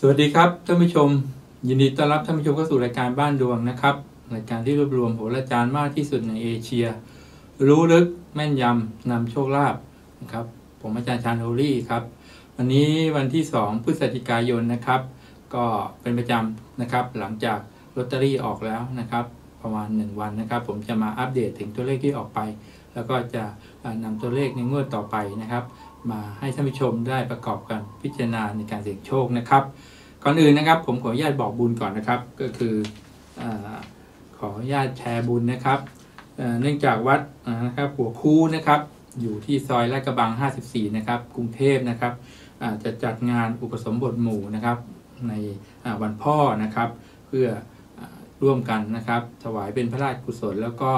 สวัสดีครับท่านผู้ชม ยินดีต้อนรับท่านผู้ชมเข้าสู่รายการบ้านดวงนะครับรายการที่รวบรวมโหราจารย์มากที่สุดในเอเชีย รู้ลึกแม่นยำนำโชคลาภนะครับผมอาจารย์ชานโอลี่ครับวันนี้วันที่ 2 พฤศจิกายนนะครับ ก็เป็นประจำนะครับ หลังจากลอตเตอรี่ออกแล้วนะครับ ประมาณ 1 วันนะครับ ผมจะมาอัปเดตถึงตัวเลขที่ออกไป แล้วก็จะนำตัวเลขในงวดต่อไปนะครับ มาให้ท่านผู้ชมได้ประกอบกันพิจารณาในการเสี่ยงโชคนะครับ ก่อนอื่นนะครับ ผมขออนุญาตบอกบุญก่อนนะครับ ก็คืออขออนุญาตแชร์บุญนะครับเนื่องจากวัดนะครับหัวคูนะครับ อยู่ที่ซอยลาดกระบัง 54 นะครับ กรุงเทพนะครับจะจัดงานอุปสมบทหมู่นะครับ ในวันพ่อนะครับ เพื่ออร่วมกันนะครับ ถวายเป็นพระราชกุศล แล้วก็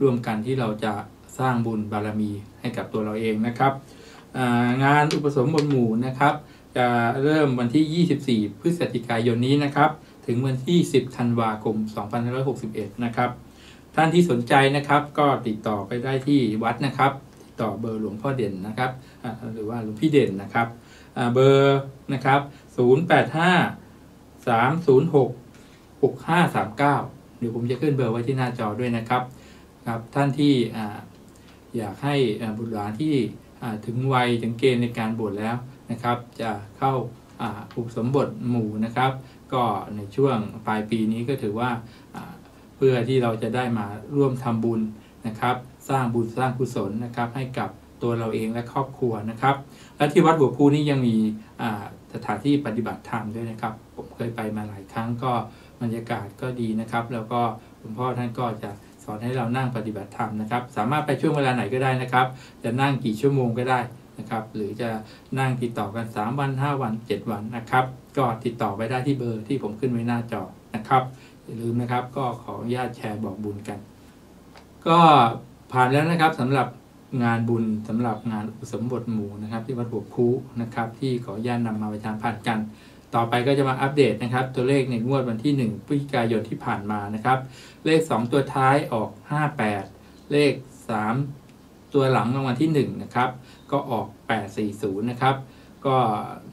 ร่วมกันที่เราจะสร้างบุญบารมีให้กับตัวเราเองนะครับ งานอุปสมบทหมู่นะครับ จะเริ่มวันที่ 24 พฤศจิกายนนี้นะครับ ถึงวันที่ 10 ธันวาคม 2561 นะครับ ท่านที่สนใจนะครับก็ติดต่อไปได้ที่วัดนะครับติดต่อเบอร์หลวงพ่อเด่นนะครับหรือว่าหลวงพี่เด่นนะครับเบอร์นะครับ 085 306 6539 เดี๋ยวผมจะขึ้นเบอร์ไว้ที่หน้าจอด้วยนะครับครับ ท่านที่ออยากให้บุตรหลานที่ ถึงวัยถึงเกณฑ์ในการบวชแล้วนะครับ จะเข้าอุปสมบทหมู่นะครับ ก็ในช่วงปลายปีนี้ก็ถือว่าเพื่อที่เราจะได้มาร่วมทำบุญนะครับ สร้างบุญสร้างกุศลนะครับ ให้กับตัวเราเองและครอบครัวนะครับ และที่วัดหัวพูนี่ยังมีสถานที่ปฏิบัติธรรมด้วยนะครับ ผมเคยไปมาหลายครั้งก็บรรยากาศก็ดีนะครับ แล้วก็หลวงพ่อท่านก็จะ สอนให้เรานั่งปฏิบัติธรรมนะครับ สามารถไปช่วงเวลาไหนก็ได้นะครับ จะนั่งกี่ชั่วโมงก็ได้นะครับ หรือจะนั่งติดต่อกัน 3 วัน 5 วัน 7 วันนะครับ ก็ติดต่อไปได้ที่เบอร์ที่ผมขึ้นไว้หน้าจอนะครับอย่าลืมนะครับ ก็ขออนุญาตแชร์บอกบุญกัน ก็ผ่านแล้วนะครับสำหรับงานบุญสำหรับงานอุสมบทหมู่นะครับ ที่วัดหัวคูนะครับ ที่ขออนุญาตนำมาประชาสัมพันธ์กัน ต่อไปก็จะมาอัปเดตนะครับ ตัวเลขในงวดวันที่ 1พฤศจิกายนที่ผ่านมานะครับ เลข 2 ตัวท้ายออก 58 เลข 3 ตัวหลังรางวัลที่ 1 นะครับ ก็ออก 840 นะครับ ก็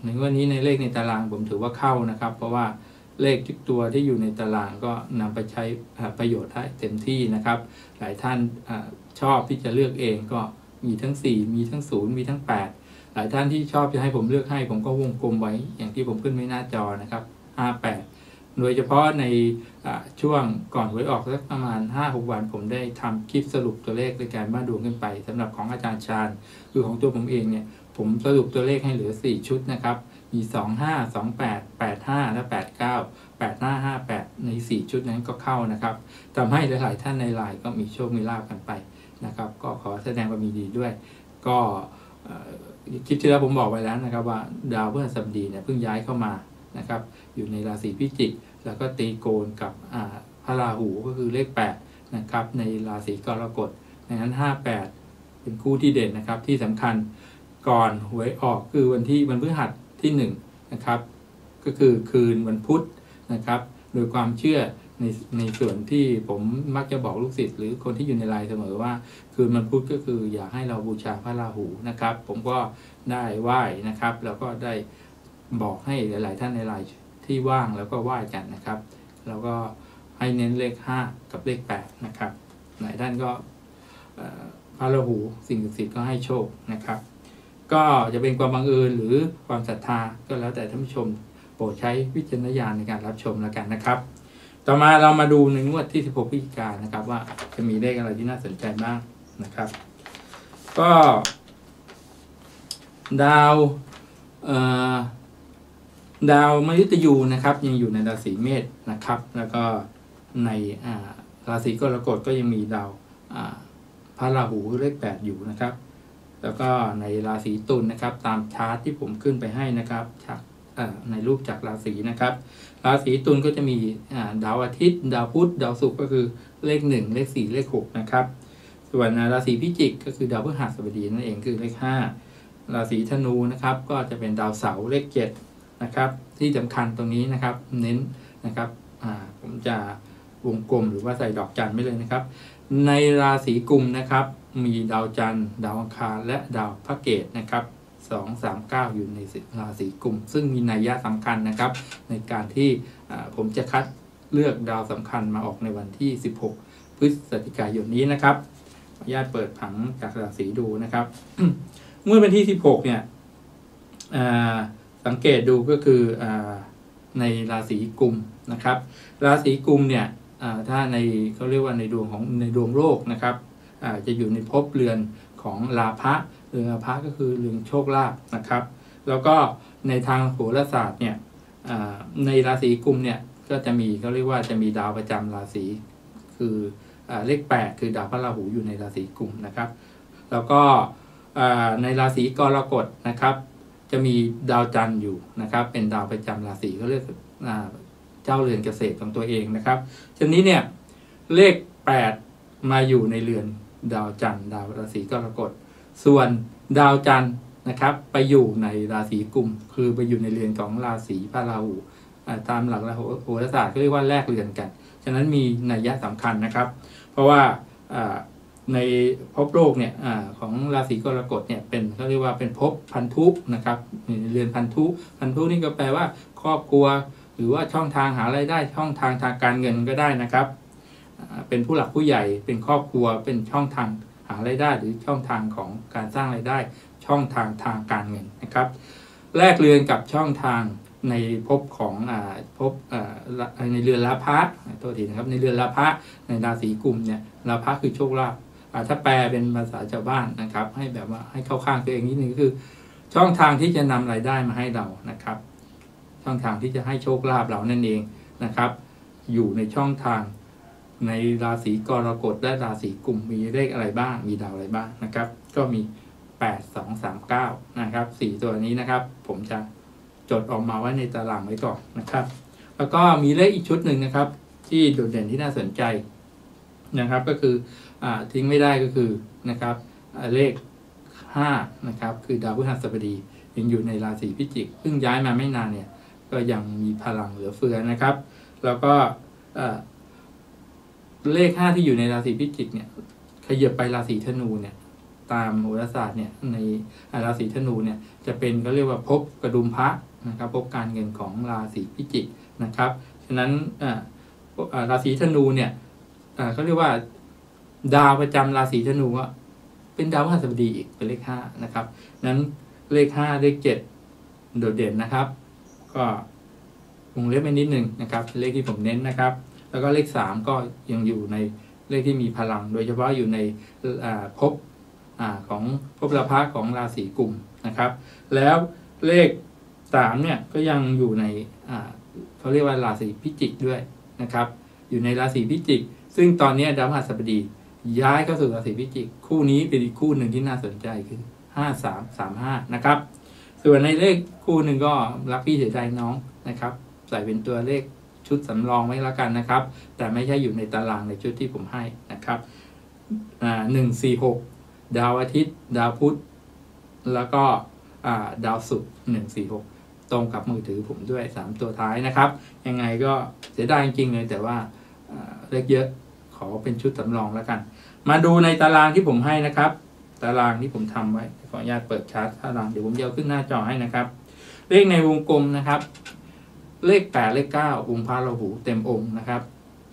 ในงวันนี้ในเลขในตารางผมถือว่าเข้านะครับ เพราะว่าเลขทุกตัวที่อยู่ในตารางก็นำไปใช้ประโยชน์ได้เต็มที่นะครับ หลายท่านอชอบที่จะเลือกเองก็มีทั้ง 4 มีทั้ง 0 มีทั้ง 8 ลายท่านที่ชอบจะให้ผมเลือกให้ผมก็วงกลมไว้อย่างที่ผมขึ้นไว้หน้าจอนะครับ 58 โดยเฉพาะในช่วงก่อนหวยออกสักประมาณ 5-6 วัน ผมได้ทำคลิปสรุปตัวเลขในการบ้านดวงขึ้นไปสำหรับของอาจารย์ชาญคือของตัวผมเองเนี่ยผมสรุปตัวเลขให้เหลือ 4 ชุดนะครับ มี 25 28 85 และ 89 8558 ใน 4 ชุดนั้นก็เข้านะครับทำให้หลาย ๆ ท่านในไลน์ก็มีโชค มีลาบกันไปนะครับ ก็ขอแสดงความยินดีด้วย ก็ คลิปที่แล้วผมบอกไว้แล้วนะครับว่าดาวพฤหัสบดีเนี่ยเพิ่งย้ายเข้ามานะครับอยู่ในราศีพิจิก แล้วก็ตีโกนกับพระราหูก็คือเลข8นะครับในราศีกรกฎดังนั้น 58 เป็นคู่ที่เด่นนะครับที่สำคัญก่อนหวยออกคือวันที่วันพฤหัสที่1นะครับก็คือคืนวันพุธนะครับโดยความเชื่อ ในในส่วนที่ผมมักจะบอกลูกศิษย์หรือคนที่อยู่ในไลน์เสมอว่า คืนวันพุธก็คืออยากให้เราบูชาพระราหูนะครับ ผมก็ได้ไหว้นะครับ แล้วก็ได้บอกให้หลาย ๆ ท่านในไลน์ที่ว่างแล้วก็ไหว้กันนะครับ แล้วก็ให้เน้นเลข 5 กับเลข 8 นะครับ หลายท่านก็พระราหูสิ่งศักดิ์สิทธิ์ก็ให้โชคนะครับ ก็จะเป็นความบังเอิญหรือความศรัทธาก็แล้วแต่ท่านผู้ชม โปรดใช้วิจารณญาณในการรับชมแล้วกันนะครับ ต่อมาเรามาดูในงวดที่ 16พฤศจิกายนนะครับ ว่าจะมีเลขอะไรที่น่าสนใจบ้างนะครับ ก็ ดาวดาวมฤตยูนะครับ ยังอยู่ในราศีเมษนะครับ แล้วก็ในราศีกรกฎก็ยังมีดาวพระราหูเลขแปดอยู่นะครับ แล้วก็ในราศีตุลนะครับ ตามชาร์ตที่ผมขึ้นไปให้นะครับจากอ่า ในรูปจากราศีนะครับ ราศีตุลก็จะมีดาวอาทิตย์ ดาวพุธดาวศุกร์ก็คือเลขหนึ่งเลขสี่เลขหกนะครับ ส่วนราศีพิจิกก็คือดาวพฤหัสบดีนั่นเองคือเลขห้าราศีธนูนะครับ ก็จะเป็นดาวเสาร์เลขเจ็ดนะครับ ที่สำคัญตรงนี้นะครับ เน้นนะครับผมจะวงกลมหรือว่าใส่ดอกจันไม่เลยนะครับ ในราศีกุมนะครับ มีดาวจันทร์ ดาวอังคารและดาวพระเกตนะครับ 2 3 9 อยู่ในราศีกลุ่ม ซึ่งมีนัยยะสำคัญนะครับ ในการที่ผมจะคัดเลือกดาวสำคัญมาออกในวันที่ 16 พฤศจิกายนนี้นะครับขออนุญาตเปิดผังจากราศีดูนะครับ เมื่อวันที่ 16 เนี่ยสังเกตดูก็คืออในราศีกุมนะครับ ราศีกุมเนี่ยถ้าในเขาเรียกว่าในดวงของในดวงโลกนะครับจะอยู่ในภพเรือนของลาภะ เรือนลาภะก็คือเรือนโชคลาภนะครับ แล้วก็ในทางโหราศาสตร์เนี่ยในราศีกุมเนี่ยก็จะมีเขาเรียกว่าจะมีดาวประจำราศีคืออเลข 8 คือดาวพระราหูอยู่ในราศีกุมนะครับ แล้วก็ในราศีกรกฎนะครับ จะมีดาวจันทร์อยู่นะครับ เป็นดาวประจำราศีเขาเรียกเจ้าเรือนเกษตรของตัวเองนะครับทีนี้เนี่ยเลข 8 มาอยู่ในเรือนดาวจันทร์ดาวราศีกรกฎ ส่วนดาวจันทร์นะครับ ไปอยู่ในราศีกุม คือไปอยู่ในเรือนของราศีพระราหูตามหลักโหราศาสตร์ก็เรียกว่าแลกเรือนกัน ฉะนั้นมีนัยยะสำคัญนะครับ เพราะว่าในภพโลกเนี่ยอของราศีกรกฎเนี่ยเป็นเขาเรียกว่าเป็นภพพันธุนะครับเรือนพันธุพันธุนี่ก็แปลว่าครอบครัว หรือว่าช่องทางหาไรายได้ช่องทางทางการเงินก็ได้นะครับ เป็นผู้หลักผู้ใหญ่เป็นครอบครัวเป็นช่องทาง หารายได้หรือช่องทางของการสร้างรายได้ ช่องทางทางการเงินนะครับแลกเรือนกับช่องทางในภพของอภพในเรือนลาภะตัวทีนะครับในเรือนลาภะในราศีกุมเนี่ยลาภะคือโชคลาภถ้าแปลเป็นภาษาชาวบ้านนะครับ ให้แบบว่าให้เข้าข้างตัวเองนิดนึงก็คือ ช่องทางที่จะนำรายได้มาให้เรานะครับ ช่องทางที่จะให้โชคลาภเรานั่นเองนะครับ อยู่ในช่องทาง ในราศีกรกฎและราศีกลุ่มมีเลขอะไรบ้าง มีดาวอะไรบ้างนะครับ ก็มี 8 2 3 9 นะครับ 4 ตัวนี้นะครับ ผมจะจดออกมาไว้ในตารางไว้ก่อนนะครับ แล้วก็มีเลขอีกชุดหนึ่งนะครับ ที่โดดเด่นที่น่าสนใจนะครับ ก็คืออทิ้งไม่ได้ก็คือนะครับเลข 5 นะครับ คือดาวพฤหัสบดียังอยู่ในราศีพิจิกซึ่งย้ายมาไม่นานเนี่ย ก็ยังมีพลังเหลือเฟือนะครับ แล้วก็ เลข5ที่อยู่ในราศีพิจิกเนี่ยขยับไปราศีธนูเนี่ย ตามโหราศาสตร์เนี่ยในราศีธนูเนี่ยจะเป็นก็เรียกว่าพบกระดุมพระนะครับพบการเงินของราศีพิจิกนะครับฉะนั้นราศีธนูเนี่ยเขาเรียกว่าดาวประจำราศีธนูว่าเป็นดาวพฤหัสบดีอีกเป็นเลขห้านะครับ นั้นเลขห้าเลขเจ็ดโดดเด่นนะครับ ก็วงเล็บไปนิดหนึ่งนะครับ เลขที่ผมเน้นนะครับ แล้วก็เลขสามก็ยังอยู่ในเลขที่มีพลัง โดยเฉพาะอยู่ในภพของภพละพะของราศีกลุ่มนะครับ แล้วเลขสามเนี่ยก็ยังอยู่ในเขาเรียกว่าราศีพิจิกด้วยนะครับ อยู่ในราศีพิจิก ซึ่งตอนนี้ดาวพฤหัสบดีย้ายเข้าสู่ราศีพิจิก คู่นี้เป็นอีกคู่หนึ่งที่น่าสนใจคือห้าสามสามห้านะครับ ส่วนในเลขคู่หนึ่งก็รักพี่เสียใจน้องนะครับ ใส่เป็นตัวเลข ชุดสำรองไว้แล้วกันนะครับ แต่ไม่ใช่อยู่ในตารางในชุดที่ผมให้นะครับหนึ่งสี่หกดาวอาทิตย์ ดาวพุธ แล้วก็ดาวศุกร์หนึ่งสี่หกตรงกับมือถือผมด้วย 3 ตัวท้ายนะครับ ยังไงก็เสียดายจริงเลยแต่ว่าเล็กเยอะขอเป็นชุดสำรองแล้วกัน มาดูในตารางที่ผมให้นะครับ ตารางที่ผมทำไว้ขออนุญาตเปิดชาร์ตตารางเดี๋ยวผมจะขึ้นหน้าจอให้นะครับ เลขในวงกลมนะครับ เลขแปดเลขเก้าองค์พระราหูเต็มองค์นะครับ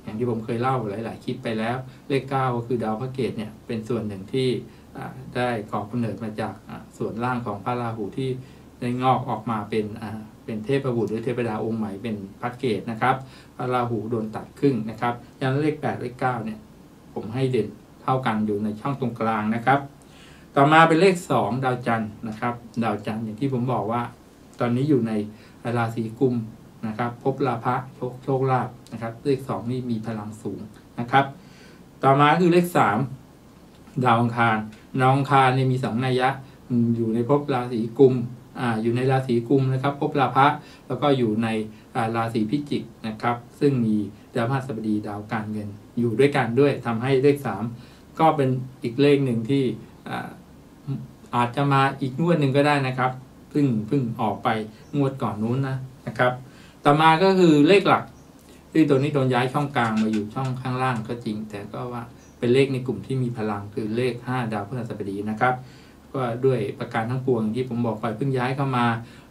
อย่างที่ผมเคยเล่าหลาย ๆ คลิปไปแล้ว เลขเก้าก็คือดาวพระเกตเนี่ยเป็นส่วนหนึ่งที่ได้ก่อกำเนิดมาจากส่วนล่างของพระราหูที่ได้งอกออกมาเป็นเป็นเทพบุตรหรือเทพดาองค์ใหม่เป็นพักเกตนะครับพระราหูโดนตัดครึ่งนะครับยันเลขแปดเลขเก้าเนี่ยผมให้เด่นเท่ากันอยู่ในช่องตรงกลางนะครับ ต่อมาเป็นเลขสองดาวจันทร์นะครับ ดาวจันทร์อย่างที่ผมบอกว่า ตอนนี้อยู่ในราศีกุม นะครับพบลาภะโชคโชคลาภนะครับ เลขสองนี่มีพลังสูงนะครับ ต่อมาคือเลขสามดาวอังคารดาวอังคารเนี่ยมีสองนัยยะอยู่ในภพราศีกุมอ่าอยู่ในราศีกุมนะครับภพราพะแล้วก็อยู่ในราศีพิจิกนะครับ ซึ่งมีดาวพฤหัสบดีดาวการเงิน อยู่ด้วยกันด้วยทำให้เลขสามก็เป็นอีกเลขหนึ่งที่อาอาจจะมาอีกงวดหนึ่งก็ได้นะครับ เพิ่งเพิ่งออกไปงวดก่อนนู้นนะนะครับ ต่อมาก็คือเลขหลัก ที่ตัวนี้โดนย้ายช่องกลางมาอยู่ช่องข้างล่างก็จริง แต่ก็ว่าเป็นเลขในกลุ่มที่มีพลังคือเลข 5 ดาวพฤหัสบดีนะครับกว่าด้วยประการทั้งปวงที่ผมบอกไปเพิ่งย้ายเข้ามา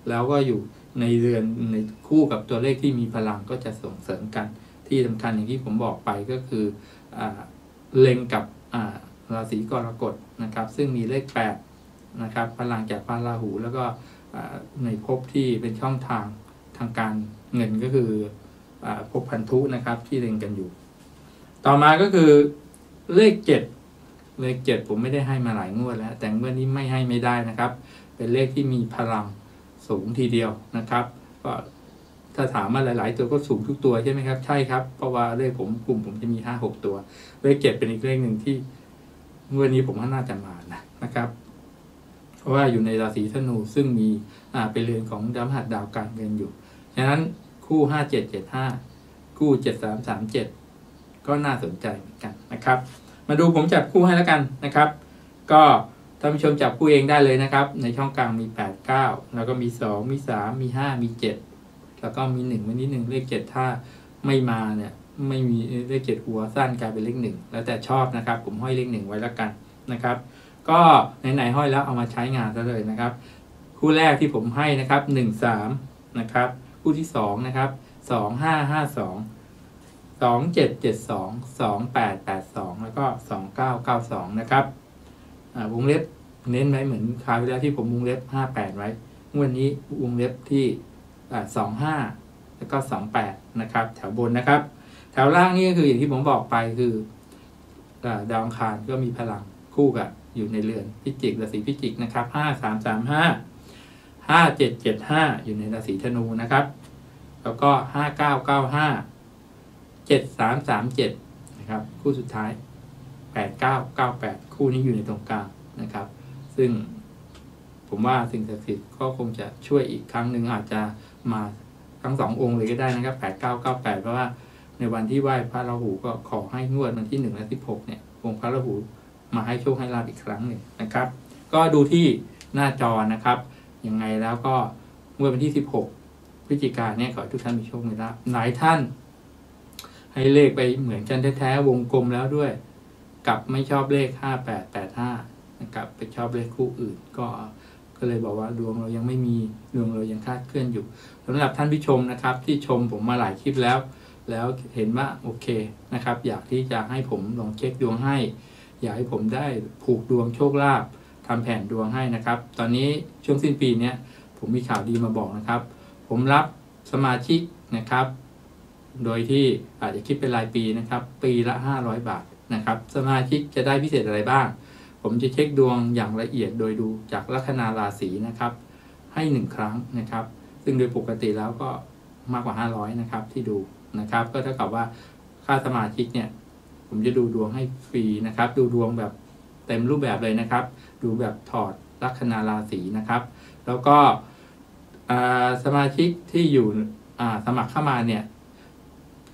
แล้วก็อยู่ในเรือนในคู่กับตัวเลขที่มีพลังก็จะส่งเสริมกันที่สำคัญอย่างที่ผมบอกไปก็คืออเล็งกับราศีกรกฎนะครับ ซึ่งมีเลข8นะครับพลังจากพระราหู แล้วก็ในภพที่เป็นช่องทางทางการ เงินก็คืออภพพันธุนะครับที่เล็งกันอยู่ ต่อมาก็คือเลขเจ็ดเลขเจ็ดผมไม่ได้ให้มาหลายงวดแล้ว แต่งวดนี้ไม่ให้ไม่ได้นะครับ เป็นเลขที่มีพลังสูงทีเดียวนะครับก็ถ้าถามมาหลาย ๆ ตัวก็สูงทุกตัวใช่ไหมครับ ใช่ครับเพราะว่าเลขผมกลุ่มผมจะมีห้าหกตัว เลขเจ็ดเป็นอีกเลขหนึ่งที่งวดนี้ผมว่าน่าจะมานะนะครับ เพราะว่าอยู่ในราศีธนูซึ่งมีเป็นเรือนของดาวหัดดาวการเงินอยู่ฉะนั้น คู่ห้าเจ็ดเจ็ดห้าคู่เจ็ดสามสามเจ็ดก็น่าสนใจเหมือนกันนะครับ มาดูผมจับคู่ให้แล้วกันนะครับ ก็ท่านผู้ชมจับคู่เองได้เลยนะครับ ในช่องกลางมี 8 9 แล้วก็มี 2 มี 3 มี 5 มี 7 แล้วก็มี 1 วันนี้1เลข 7 ถ้าไม่มาเนี่ยไม่มีเลข7หัวสั้นกลายเป็นเลข1แล้วแต่ชอบนะครับ ผมห้อยเลข1ไว้แล้วกันนะครับ ก็ไหนๆห้อยแล้วเอามาใช้งานซะเลยนะครับ คู่แรกที่ผมให้นะครับ1 3นะครับ คู่ที่2นะครับ2 5 5 2 2 7 7 2 2 8 8 2แปดแปดสองแล้วก็2 9 9 2นะครับวงเล็บเน้นไว้เหมือนคราวที่แล้วที่ผมวงเล็บ58ไว้วันนี้วงเล็บที่25แล้วก็28นะครับแถวบนนะครับ แถวล่างนี่ก็คืออย่างที่ผมบอกไปคือดาวอังคารก็มีพลังคู่กับอยู่ในเรือนพิจิกราศีพิจิกนะครับ5 3 3 5 5 7 7 5775 อยู่ในราศีธนูนะครับ แล้วก็ 5 9 9 5 7 3 3 7 นะครับ คู่สุดท้าย 8 9 9 8 คู่นี้อยู่ในตรงกลางนะครับ ซึ่งผมว่าสิ่งศักดิ์สิทธิ์ก็คงจะช่วยอีกครั้งหนึ่งอาจจะมาทั้งสององค์เลยก็ได้นะครับ 8 9 9 8 เพราะว่าในวันที่ไหว้พระราหูก็ขอให้งวดวันที่1และ16 เนี่ยองค์พระราหูมาให้โชคให้ลาบอีกครั้งหนึ่งนะครับ ก็ดูที่หน้าจอนะครับ ยังไงแล้วก็งวดวันที่ 16พฤศจิกายนเนี่ยขอทุกท่านมีโชคมีลาบหลายท่าน ให้เลขไปเหมือนกันแท้ๆวงกลมแล้วด้วยกับไม่ชอบเลขห้าแปดแปดห้านะครับไปชอบเลขคู่อื่น ก็ก็เลยบอกว่าดวงเรายังไม่มีดวงเรายังคาดเคลื่อนอยู่สำหรับท่านผู้ชมนะครับ ที่ชมผมมาหลายคลิปแล้ว แล้วเห็นว่าโอเคนะครับ อยากที่จะให้ผมลองเช็คดวงให้ อยากให้ผมได้ผูกดวงโชคลาภทำแผนดวงให้นะครับ ตอนนี้ ช่วงสิ้นปีนี้ผมมีข่าวดีมาบอกนะครับ ผมรับสมาชิกนะครับ โดยที่อาจจะคิดเป็นรายปีนะครับ ปีละ 500 บาทนะครับ สมาชิกจะได้พิเศษอะไรบ้าง ผมจะเช็คดวงอย่างละเอียดโดยดูจากลัคนาราศีนะครับ ให้หนึ่งครั้งนะครับ ซึ่งโดยปกติแล้วก็มากกว่า 500 นะครับที่ดูนะครับ ก็เท่ากับว่าค่าสมาชิกเนี่ย ผมจะดูดวงให้ฟรีนะครับ ดูดวงแบบเต็มรูปแบบเลยนะครับ ดูแบบถอด ลัคนาราศีนะครับ แล้วก็สมาชิกที่อยู่สมัครเข้ามาเนี่ย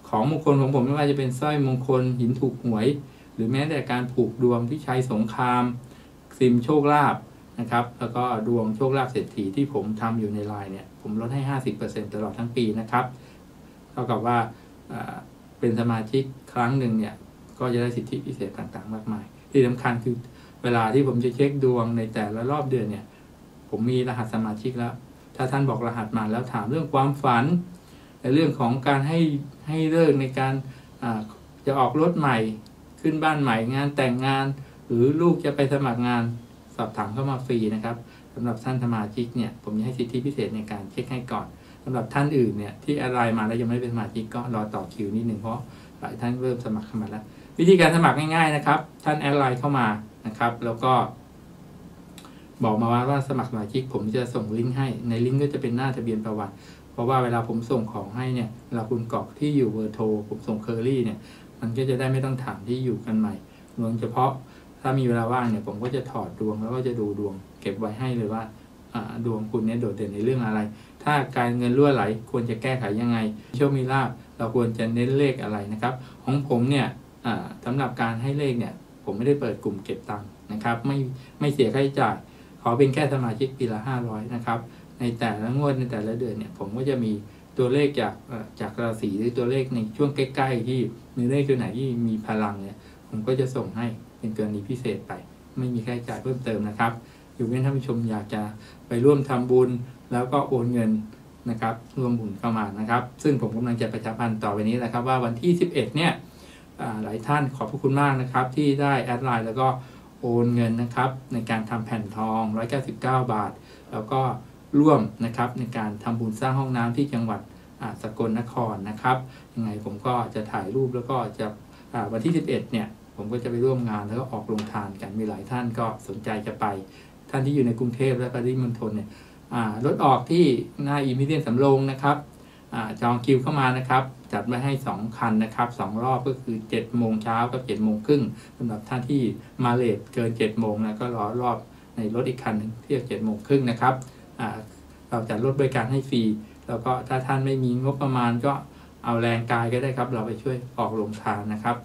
ของมงคลของผมไม่ว่าจะเป็นสร้อยมงคลหินถูกหวย หรือแม้แต่การผูกดวงที่ใช้สงครามซิมโชคลาภนะครับ แล้วก็ดวงโชคลาภเศรษฐีที่ผมทำอยู่ในไลน์เนี่ย ผมลดให้ 50%ตลอดทั้งปีนะครับ เท่ากับว่าเป็นสมาชิกครั้งหนึ่งเนี่ย ก็จะได้สิทธิพิเศษต่างๆ มากมาย ที่สำคัญคือ เวลาที่ผมจะเช็คดวงในแต่ละรอบเดือนเนี่ย ผมมีรหัสสมาชิกแล้ว ถ้าท่านบอกรหัสมาแล้วถามเรื่องความฝันในเรื่องของการให้ให้เลิกในการจะออกรถใหม่ขึ้นบ้านใหม่งานแต่งงาน หรือลูกจะไปสมัครงานสอบถามเข้ามาฟรีนะครับสำหรับท่านสมาชิกเนี่ยผมจะให้สิทธิพิเศษในการเช็คให้ก่อนสำหรับท่านอื่นเนี่ยที่อะไรมาแล้วยังไม่เป็นสมาชิกก็รอต่อคิวนิดหนึ่งเพราะหลายท่านเริ่มสมัครเข้ามาแล้ว วิธีการสมัครง่ายๆนะครับ ท่าน add ไลน์เข้ามา นะครับ แล้วก็ บอกมาว่าว่าสมัครสมาชิก ผมจะส่งลิงก์ให้ ในลิงก์ก็จะเป็นหน้าทะเบียนประวัติ เพราะว่าเวลาผมส่งของให้เนี่ยเวลาคุณกรอกที่อยู่เบอร์โทร ผมส่งเคอรี่เนี่ย มันก็จะได้ไม่ต้องถามที่อยู่กันใหม่โดยเฉพาะถ้ามีเวลาว่างเนี่ยผมก็จะถอดดวงแล้วก็จะดูดวง เก็บไว้ให้เลยว่าดวงคุณเนี่ยโดดเด่นในเรื่องอะไร ถ้าการเงินรั่วไหลควรจะแก้ไขยังไงโชคมีลาบเราควรจะเน้นเลขอะไรนะครับ ของผมเนี่ยสำหรับการให้เลขเนี่ย ผมไม่ได้เปิดกลุ่มเก็บตังค์นะครับ ไม่ไม่เสียค่าใช้จ่าย ขอเป็นแค่สมาชิกปีละ 500 นะครับ ในแต่ละงวดในแต่ละเดือนเนี่ยผมก็จะมีตัวเลขจากจากราศีหรือตัวเลขในช่วงใกล้ๆ ที่มีเลขตัวไหนที่มีพลังเนี่ยผมก็จะส่งให้เป็นกรณีพิเศษไป ไม่มีค่าใช้จ่ายเพิ่มเติมนะครับ อยู่เว้นท่านผู้ชมอยากจะไปร่วมทำบุญ แล้วก็โอนเงินนะครับร่วมบุญเข้ามานะครับ ซึ่งผมกำลังจะประชาพันธ์ต่อไปนี้นะครับ ว่าวันที่ 11 เนี่ย หลายท่านขอบพระคุณมากนะครับ ที่ได้แอดไลน์แล้วก็โอนเงินนะครับ ในการทำแผ่นทอง 199 บาท แล้วก็ร่วมนะครับในการทำบุญสร้างห้องน้ำที่จังหวัดสกลนครนะครับยังไงผมก็จะถ่ายรูปแล้วก็จะวันที่ 11 เนี่ย ผมก็จะไปร่วมงานแล้วก็ออกโรงทานกันมีหลายท่านก็สนใจจะไป ท่านที่อยู่ในกรุงเทพและปริมณฑลเนี่ยรถออกที่หน้าอิมพีเรียลสำโรงนะครับ จองคิวเข้ามานะครับ จัดไว้ให้ 2 คันนะครับ2รอบก็คือ 7 โมงเช้ากับ7โมงครึ่งสำหรับท่านที่มา late เกิน 7 โมงนะก็รอรอบในรถอีกคันนึงที่7โมงครึ่งนะครับเราจัดรถบริการให้ฟรีแล้วก็ถ้าท่านไม่มีงบประมาณก็เอาแรงกายก็ได้ครับ เราไปช่วยออกลงทานนะครับ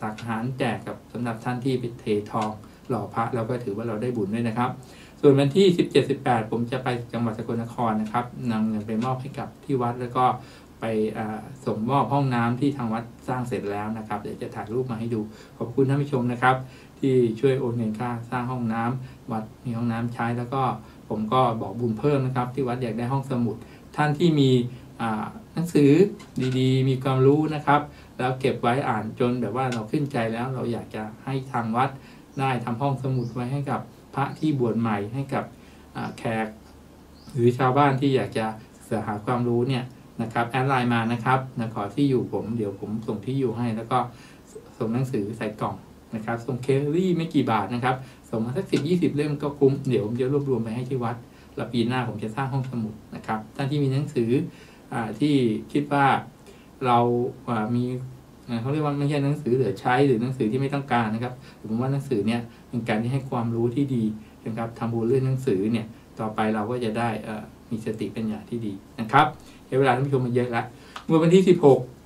ตักอาหารแจกกับสำหรับท่านที่ไปเททองหล่อพระเราก็ถือว่าเราได้บุญด้วยนะครับ ส่วนวันที่ 17-18 ผมจะไปจังหวัดสกลนครนะครับนำเงินไปมอบให้กับที่วัดแล้วก็ไปส่งมอบห้องน้ำที่ทางวัดสร้างเสร็จแล้วนะครับ เดี๋ยวจะถ่ายรูปมาให้ดู ขอบคุณท่านผู้ชมนะครับ ที่ช่วยโอนเงินค่าสร้างห้องน้ำวัดมีห้องน้ำใช้แล้วก็ผมก็บอกบุญเพิ่มนะครับ ที่วัดอยากได้ห้องสมุด ท่านที่มีหนังสือดีๆ มีความรู้นะครับ แล้วเก็บไว้อ่านจนแบบว่าเราขึ้นใจแล้วเราอยากจะให้ทางวัดได้ทำห้องสมุดไว้ให้กับ พระที่บวชใหม่ให้กับแขก หรือชาวบ้านที่อยากจะศึกษาหาความรู้เนี่ยนะครับ add Line มานะครับนะขอที่อยู่ผมเดี๋ยวผมส่งที่อยู่ให้ แล้วก็ส่งหนังสือใส่กล่องนะครับส่งเคอรี่ไม่กี่บาทนะครับส่งมาสักสิบยี่สิบเล่มก็คุ้มเดี๋ยวผมจะรวบรวมไปให้ที่วัดแล้วปีหน้าผมจะสร้างห้องสมุดนะครับท่านที่มีหนังสืออที่คิดว่าเรามี เขาเรียกว่าไม่ใช่หนังสือเหลือใช้หรือหนังสือที่ไม่ต้องการนะครับผมว่าหนังสือเนี่ยเป็นการที่ให้ความรู้ที่ดีนะครับทำบุญเรื่องหนังสือเนี่ยต่อไปเราก็จะได้มีสติปัญญาที่ดีนะครับเวลาท่านผู้ชมมาเยอะแล้วเมื่อวันที่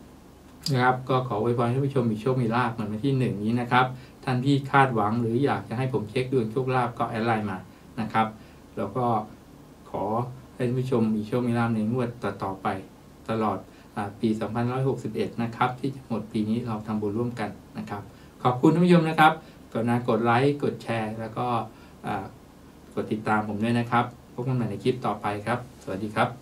16นะครับก็ขอไว้พรให้ท่านผู้ชมมีโชคมีลาภเหมือนวันที่หนึ่งนี้นะครับท่านที่คาดหวังหรืออยากจะให้ผมเช็คดวงโชคลาภก็แอดไลน์มานะครับ แล้วก็ขอให้ท่านผู้ชมมีโชคมีลาภในงวดต่อๆไปตลอด ปี 2561 นะครับ ที่จะหมดปีนี้เราทำบุญร่วมกันนะครับ ขอบคุณท่านผู้ชมนะครับกรุณากดไลค์กดแชร์ แล้วก็กดติดตามผมด้วยนะครับ พบกันใหม่ในคลิปต่อไปครับ สวัสดีครับ